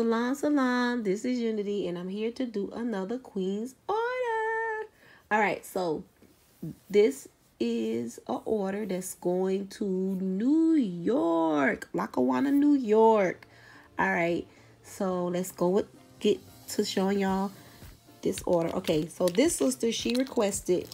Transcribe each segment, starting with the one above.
Salam, salon, This is Unity, and I'm here to do another Queen's order. All right, so this is a order that's going to New York, Lackawanna, New York. All right, so let's go with get to showing y'all this order. Okay, so this sister she requested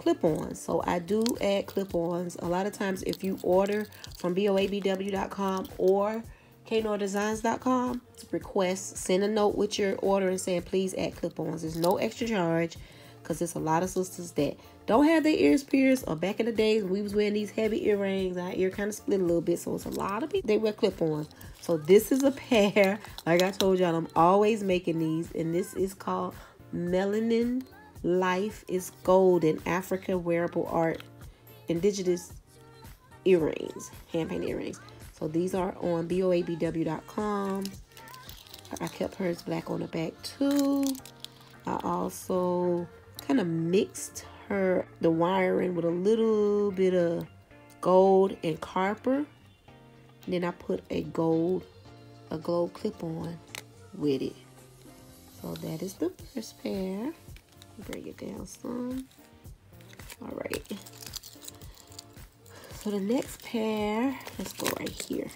clip-ons. So I do add clip-ons. A lot of times if you order from boabw.com or knoirdesigns.com, request, send a note with your order and saying please add clip-ons. There's no extra charge because there's a lot of sisters that don't have their ears pierced or back in the days we was wearing these heavy earrings. Our ear kind of split a little bit so it's a lot of people they wear clip-ons. So this is a pair. Like i told y'all i'm always making these and this is called melanin life. Is gold in africa wearable art indigenous earrings hand painted earrings so these are on boabw.com i kept hers black on the back too i also kind of mixed her the wiring with a little bit of gold and copper. And then I put a gold, a gold clip on with it. So that is the first pair. Bring it down some. All right. So the next pair, let's go right here.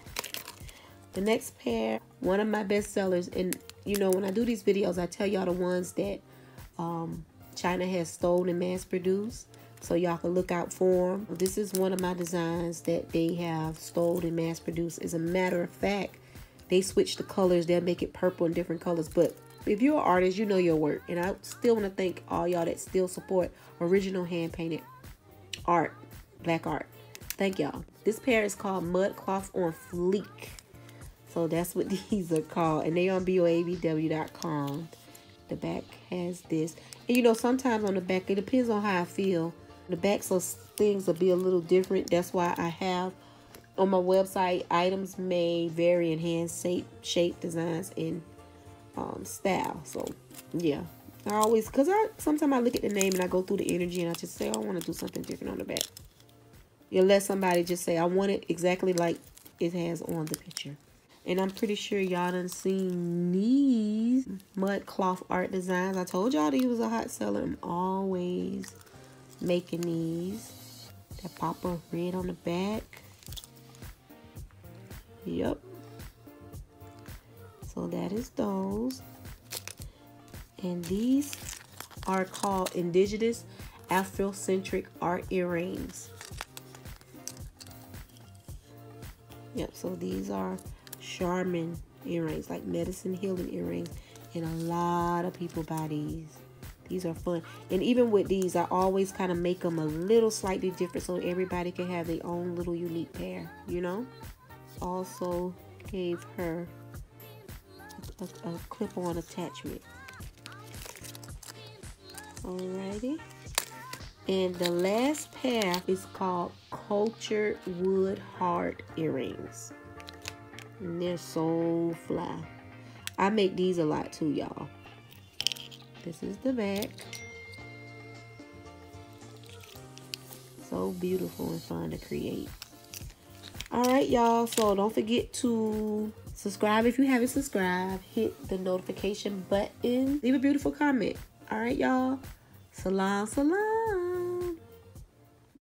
The next pair, one of my best sellers, and you know, when I do these videos, I tell y'all the ones that um, China has stolen and mass produced. So y'all can look out for them. This is one of my designs that they have stolen and mass produced. As a matter of fact, they switch the colors. They'll make it purple and different colors. But if you're an artist, you know your work. And I still want to thank all y'all that still support original hand-painted art, black art. Thank y'all. This pair is called Mud Cloth on Fleek. So that's what these are called. And they on boabw.com. The back has this. And you know, sometimes on the back, it depends on how I feel. The backs of things will be a little different. That's why I have on my website items may vary in hand shape, shape designs, and um, style. So, yeah. I always, because I sometimes I look at the name and I go through the energy and I just say, oh, I want to do something different on the back. You let somebody just say, I want it exactly like it has on the picture. And I'm pretty sure y'all done seen these mud cloth art designs. I told y'all these was a hot seller. I'm always making these. That pop up red on the back. Yep. So that is those. And these are called indigenous Afrocentric art earrings. Yep, so these are shaman earrings, like medicine healing earrings. And a lot of people buy these. These are fun. And even with these, I always kind of make them a little slightly different so everybody can have their own little unique pair, you know? Also gave her a, a clip-on attachment. Alrighty. And the last pair is called Cultured Wood Heart Earrings. And they're so fly. I make these a lot too, y'all. This is the back. So beautiful and fun to create. Alright, y'all. So don't forget to subscribe if you haven't subscribed. Hit the notification button. Leave a beautiful comment. Alright, y'all. Salam, salam.